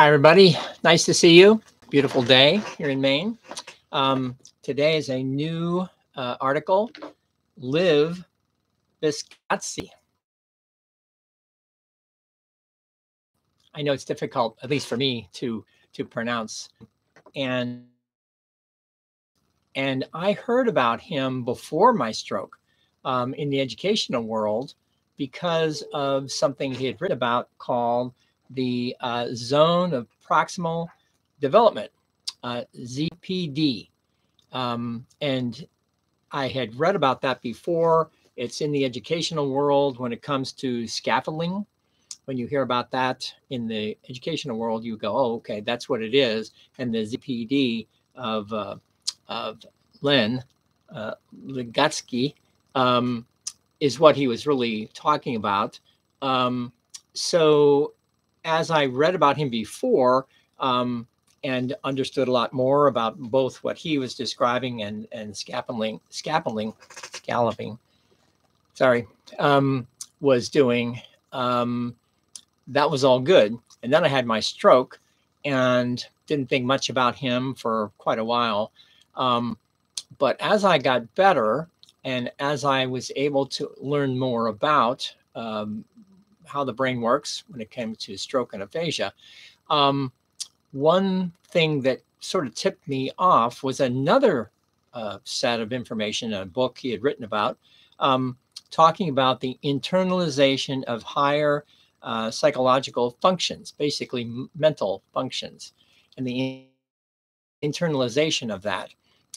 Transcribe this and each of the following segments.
Hi, everybody. Nice to see you. Beautiful day here in Maine. Um, today is a new uh, article, Lev Vygotsky. I know it's difficult, at least for me, to to pronounce. And and I heard about him before my stroke um, in the educational world because of something he had written about called the uh, zone of proximal development, uh, ZPD. Um, and I had read about that before. It's in the educational world when it comes to scaffolding. When you hear about that in the educational world, you go, oh, okay, that's what it is. And the ZPD of, uh, of Len uh, um, is what he was really talking about. Um, so as I read about him before um, and understood a lot more about both what he was describing and and scaffolding, scalloping, sorry, um, was doing, um, that was all good. And then I had my stroke and didn't think much about him for quite a while. Um, but as I got better and as I was able to learn more about um, how the brain works when it came to stroke and aphasia. Um, one thing that sort of tipped me off was another uh, set of information, in a book he had written about, um, talking about the internalization of higher uh, psychological functions, basically mental functions, and the internalization of that.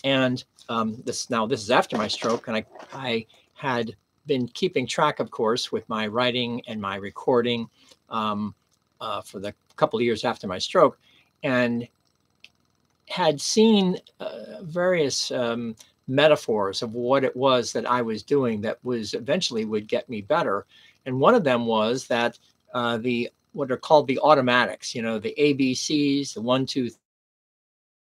And um, this now this is after my stroke, and I I had been keeping track, of course, with my writing and my recording um, uh, for the couple of years after my stroke, and had seen uh, various um, metaphors of what it was that I was doing that was eventually would get me better. And one of them was that uh, the what are called the automatics, you know, the ABCs, the one, two,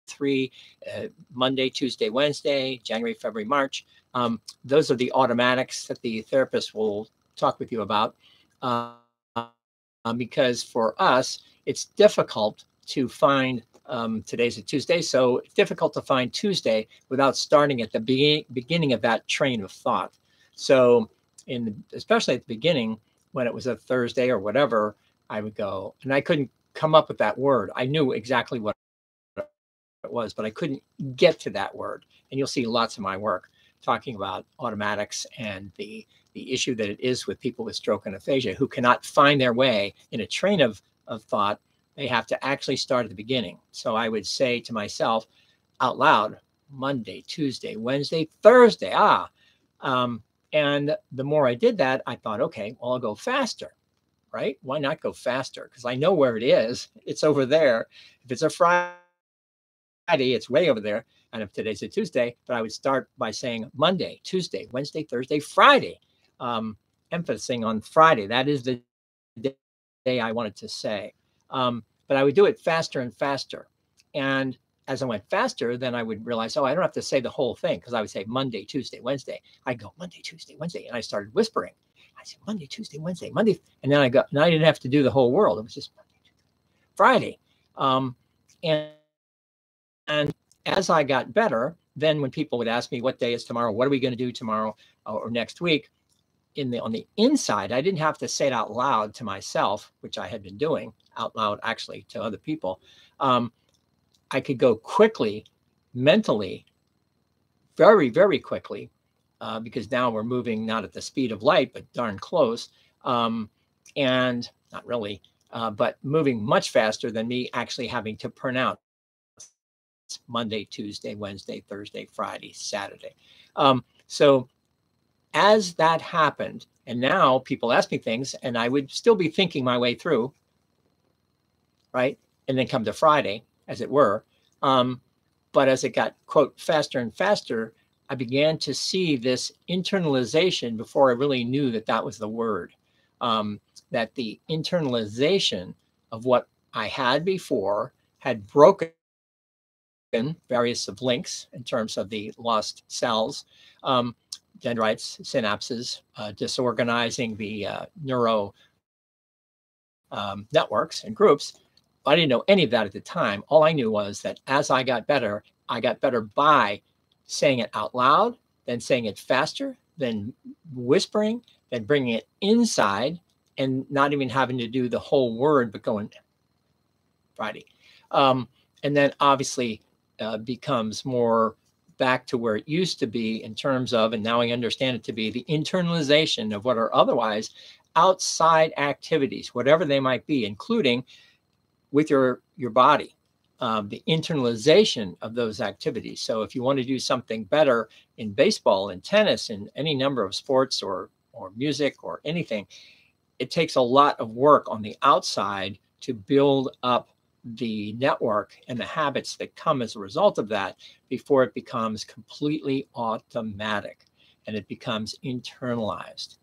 three, uh, Monday, Tuesday, Wednesday, January, February, March. Um, those are the automatics that the therapist will talk with you about. Uh, because for us, it's difficult to find. Um, today's a Tuesday, so difficult to find Tuesday without starting at the be- beginning of that train of thought. So, in especially at the beginning, when it was a Thursday or whatever, I would go, and I couldn't come up with that word. I knew exactly what it was, but I couldn't get to that word. And you'll see lots of my work talking about automatics and the the issue that it is with people with stroke and aphasia who cannot find their way in a train of, of thought. They have to actually start at the beginning. So I would say to myself out loud, Monday, Tuesday, Wednesday, Thursday. Ah. Um, and the more I did that, I thought, okay, well, I'll go faster, right? Why not go faster? Because I know where it is. It's over there. If it's a Friday, it's way over there and if today's a Tuesday, but I would start by saying Monday, Tuesday, Wednesday, Thursday, Friday, um, emphasizing on Friday. That is the day I wanted to say. Um, but I would do it faster and faster. And as I went faster, then I would realize, oh, I don't have to say the whole thing because I would say Monday, Tuesday, Wednesday. I go Monday, Tuesday, Wednesday, and I started whispering. I said Monday, Tuesday, Wednesday, Monday, and then I got. Now I didn't have to do the whole world. It was just Friday, um, and and as I got better, then when people would ask me what day is tomorrow, what are we going to do tomorrow or next week, in the on the inside, I didn't have to say it out loud to myself, which I had been doing out loud actually to other people. Um, I could go quickly, mentally, very very quickly, uh, because now we're moving not at the speed of light, but darn close, um, and not really, uh, but moving much faster than me actually having to pronounce Monday, Tuesday, Wednesday, Thursday, Friday, Saturday. Um, so as that happened, and now people ask me things, and I would still be thinking my way through, right? And then come to Friday, as it were. Um, but as it got, quote, faster and faster, I began to see this internalization before I really knew that that was the word. Um, that the internalization of what I had before had broken various of links in terms of the lost cells, um, dendrites, synapses, uh, disorganizing the uh, neuro um, networks and groups, I didn't know any of that at the time. All I knew was that as I got better, I got better by saying it out loud, then saying it faster, then whispering, then bringing it inside, and not even having to do the whole word, but going Friday. Um, and then obviously uh, becomes more back to where it used to be in terms of, and now I understand it to be the internalization of what are otherwise outside activities, whatever they might be, including with your your body, um, the internalization of those activities. So if you want to do something better in baseball in tennis in any number of sports or or music or anything, it takes a lot of work on the outside to build up the network and the habits that come as a result of that before it becomes completely automatic and it becomes internalized.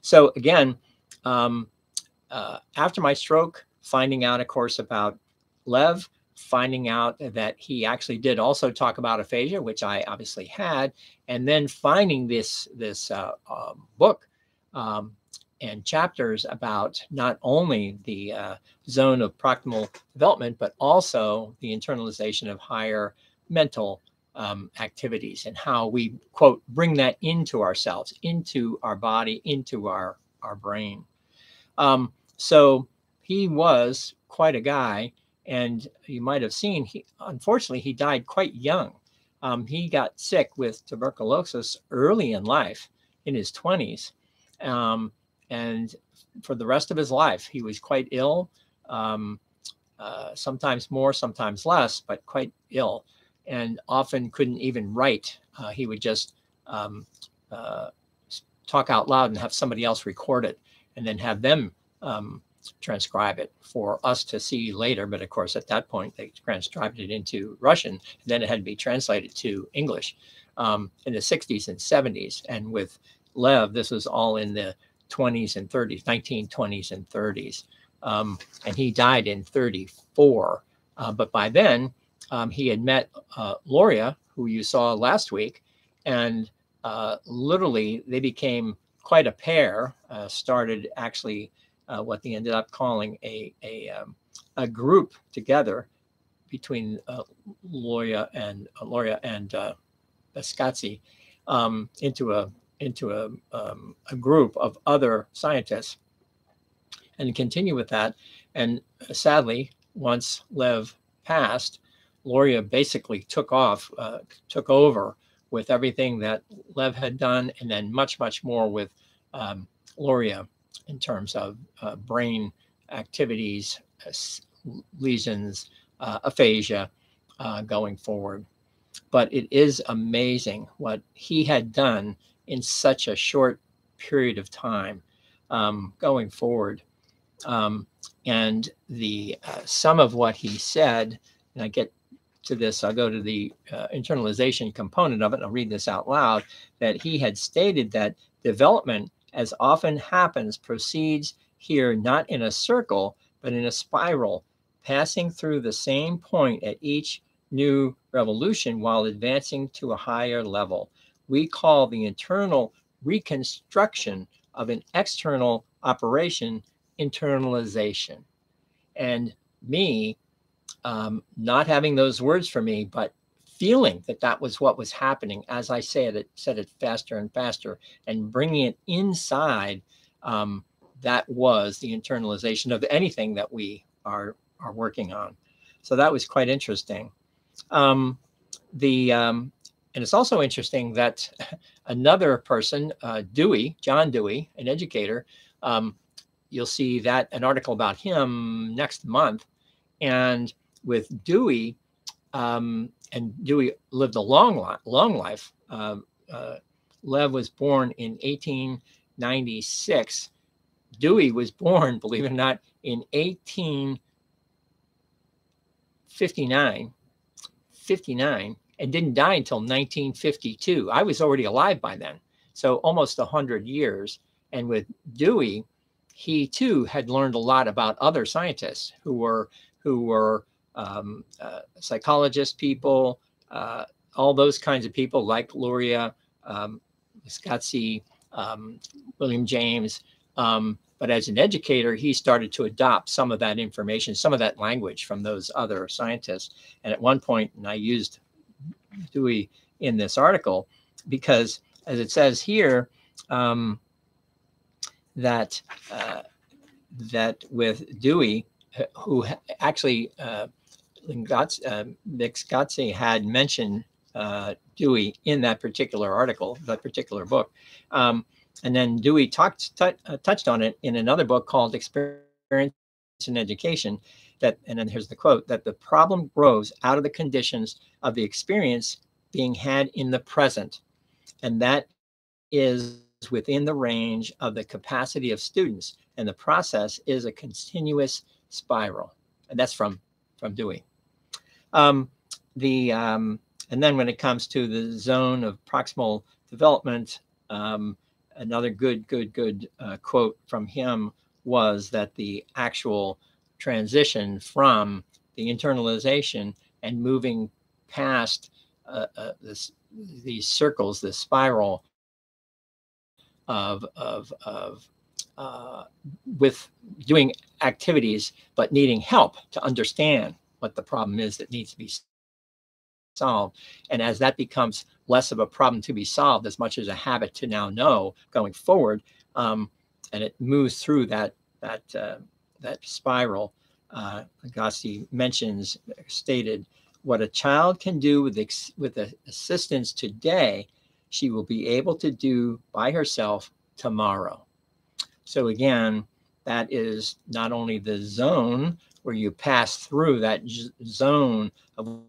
So again, um, uh, after my stroke, finding out, of course, about Lev, finding out that he actually did also talk about aphasia, which I obviously had, and then finding this this uh, um, book um, and chapters about not only the uh, zone of proximal development, but also the internalization of higher mental um, activities and how we quote bring that into ourselves, into our body, into our our brain. Um, so he was quite a guy, and you might have seen. He unfortunately he died quite young. Um, he got sick with tuberculosis early in life, in his twenties, um, and for the rest of his life he was quite ill. Um, uh, sometimes more, sometimes less, but quite ill, and often couldn't even write. Uh, he would just um, uh, talk out loud and have somebody else record it and then have them um, transcribe it for us to see later. But of course, at that point, they transcribed it into Russian. And then it had to be translated to English um, in the 60s and 70s. And with Lev, this was all in the 20s and 30s, 1920s and 30s. Um, and he died in 34. Uh, but by then, um, he had met uh, Luria, who you saw last week, and uh, literally they became quite a pair, uh, started actually uh, what they ended up calling a, a, um, a group together between uh, Luria and Luria and Vygotsky um, into a into a, um, a group of other scientists and continue with that. And uh, sadly, once Lev passed, Luria basically took off, uh, took over with everything that Lev had done, and then much, much more with um, Luria in terms of uh, brain activities, uh, lesions, uh, aphasia uh, going forward. But it is amazing what he had done in such a short period of time um, going forward. Um, and the uh, some of what he said, and I get to this, I'll go to the uh, internalization component of it, and I'll read this out loud, that he had stated that development as often happens, proceeds here not in a circle, but in a spiral, passing through the same point at each new revolution while advancing to a higher level. We call the internal reconstruction of an external operation internalization. And me, um, not having those words for me, but feeling that that was what was happening as I said it, said it faster and faster, and bringing it inside. Um, that was the internalization of anything that we are are working on. So that was quite interesting. Um, the um, and it's also interesting that another person, uh, Dewey, John Dewey, an educator, um, you'll see that an article about him next month. And with Dewey, um, and Dewey lived a long, long life. Uh, uh, Lev was born in 1896. Dewey was born, believe it or not, in 1859, 59, and didn't die until 1952. I was already alive by then, so almost 100 years. And with Dewey, he too had learned a lot about other scientists who were who were um, uh, psychologist people, uh, all those kinds of people like Luria, um, um, William James, um, but as an educator, he started to adopt some of that information, some of that language from those other scientists. And at one point, and I used Dewey in this article because, as it says here, um, that uh, that with Dewey, who actually uh, uh, had mentioned uh, Dewey in that particular article, that particular book. Um, and then Dewey talked uh, touched on it in another book called Experience in Education. That and then here's the quote: that the problem grows out of the conditions of the experience being had in the present, and that is within the range of the capacity of students, and the process is a continuous spiral. And that's from from Dewey. Um, the um, and then when it comes to the zone of proximal development, um, another good, good, good uh, quote from him was that the actual transition from the internalization and moving past uh, uh, this, these circles, this spiral of, of, of uh, with doing activities, but needing help to understand what the problem is that needs to be solved. And as that becomes less of a problem to be solved, as much as a habit to now know going forward, um, and it moves through that that uh, that spiral. Uh, Agassi mentions stated what a child can do with ex- with assistance today, she will be able to do by herself tomorrow. So again, that is not only the zone where you pass through that zone of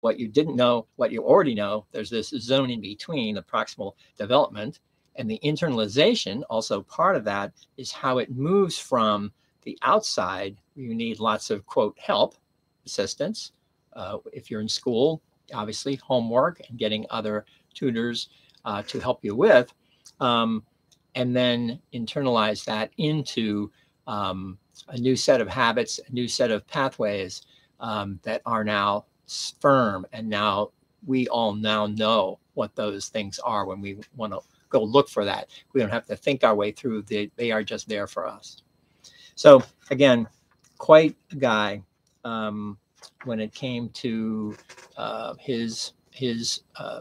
what you didn't know, what you already know. There's this zone in between the proximal development and the internalization. Also, part of that is how it moves from the outside. You need lots of quote help, assistance. Uh, if you're in school, obviously homework and getting other tutors uh, to help you with, um, and then internalize that into um, a new set of habits, a new set of pathways um, that are now firm and now we all now know what those things are when we want to go look for that. We don't have to think our way through. The, they are just there for us. So again quite a guy um, when it came to uh, his his uh,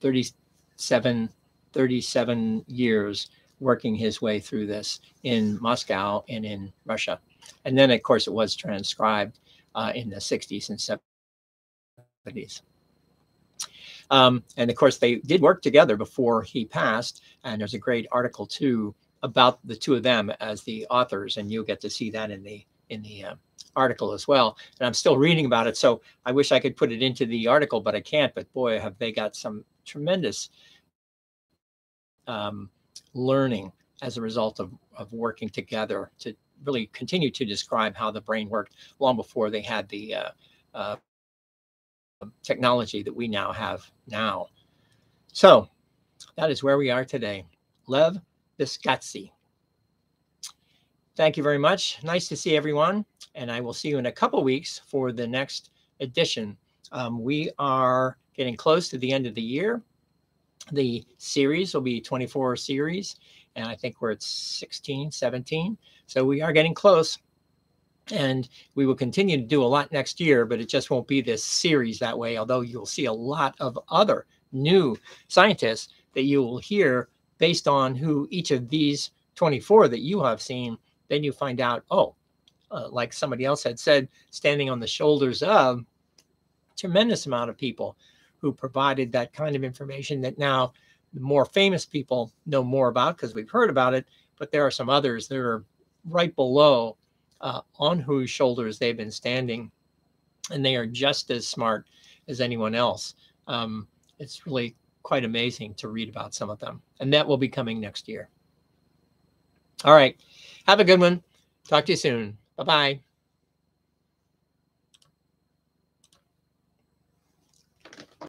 37 37 years working his way through this in Moscow and in Russia. And then of course it was transcribed uh, in the 60s and 70s um, and of course, they did work together before he passed. And there's a great article too about the two of them as the authors, and you'll get to see that in the in the uh, article as well. And I'm still reading about it, so I wish I could put it into the article, but I can't. But boy, have they got some tremendous um, learning as a result of, of working together to really continue to describe how the brain worked long before they had the uh, uh, technology that we now have now. So that is where we are today. Lev Vygotsky. Thank you very much. Nice to see everyone. And I will see you in a couple weeks for the next edition. Um, we are getting close to the end of the year. The series will be 24 series, and I think we're at 16, 17. So we are getting close. And we will continue to do a lot next year, but it just won't be this series that way. Although you'll see a lot of other new scientists that you will hear based on who each of these 24 that you have seen. Then you find out, oh, uh, like somebody else had said, standing on the shoulders of tremendous amount of people who provided that kind of information that now the more famous people know more about because we've heard about it, but there are some others that are right below uh, on whose shoulders they've been standing, and they are just as smart as anyone else. Um, it's really quite amazing to read about some of them, and that will be coming next year. All right. Have a good one. Talk to you soon. Bye bye.